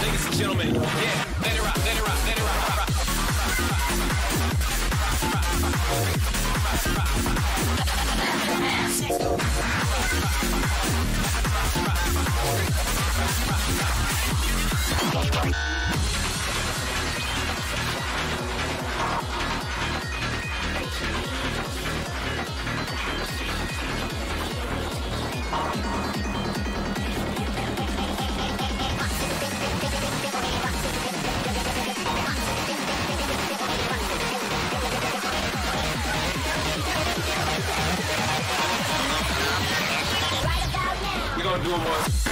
Ladies and gentlemen, yeah, let it rock, let it rock, let it rock. rock. gotta do them once.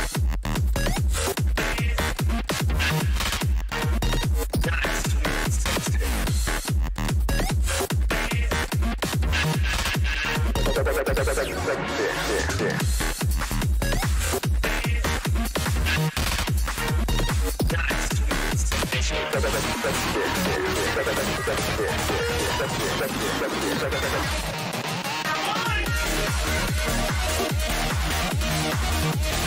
Thank you.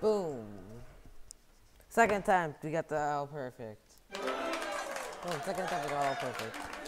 Boom. Second time we got the all perfect. Boom, second time we got all perfect.